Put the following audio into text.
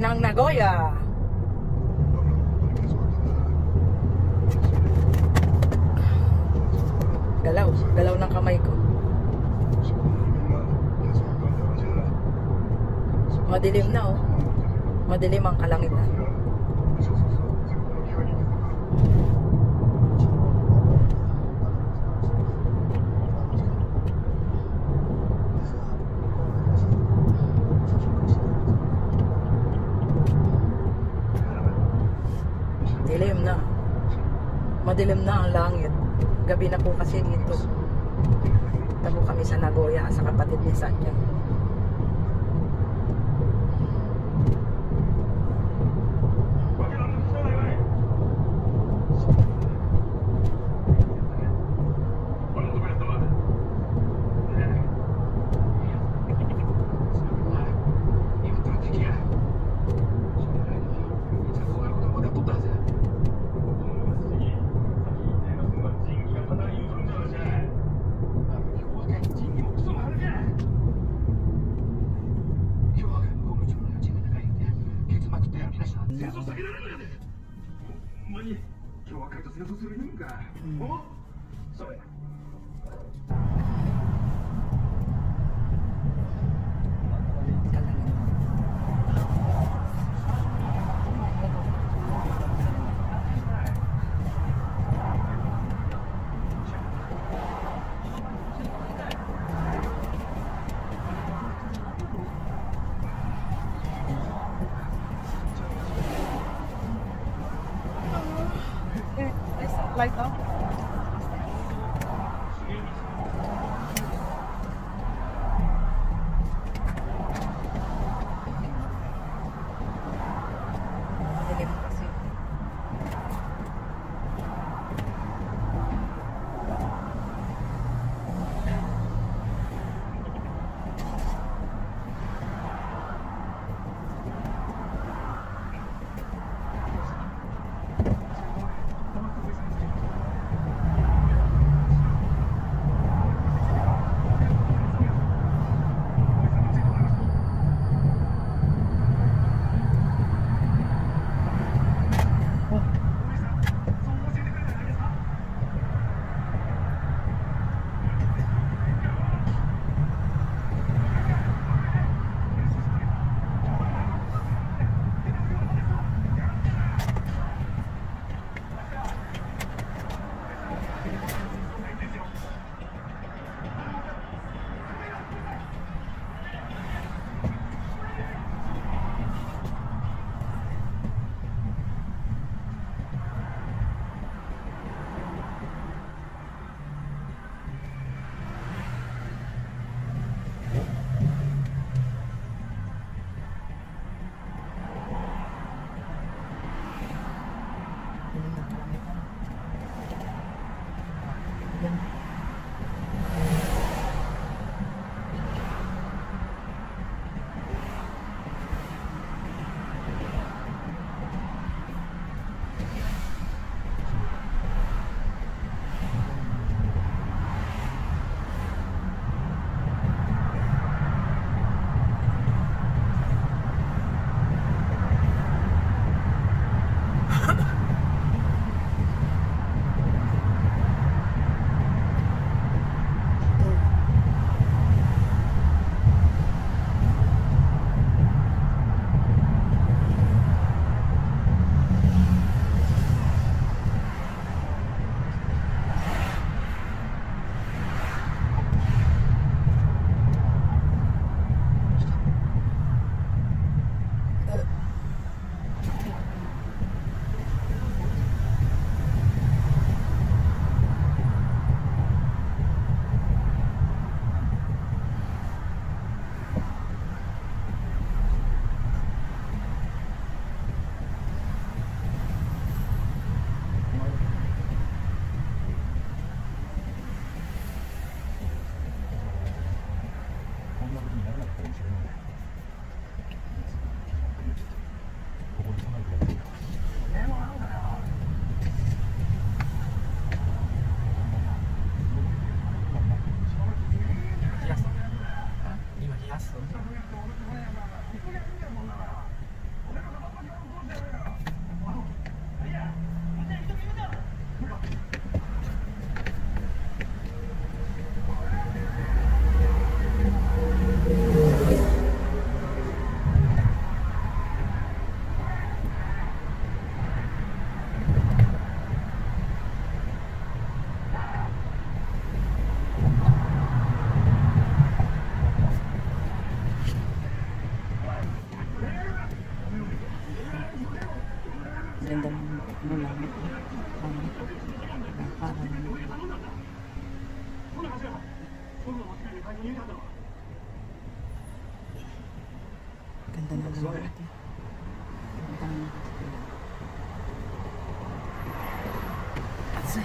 ng Nagoya. Galaw, galaw ng kamay ko. Madilim na oh. Madilim ang kalangitan. Dilim na. Madilim na ang langit. Gabi na po kasi dito. Tabo kami sa Nagoya sa kapatid ni ほんまに今日はカイト戦争するんか、うん、おそれ。I off? Oh, 暑い。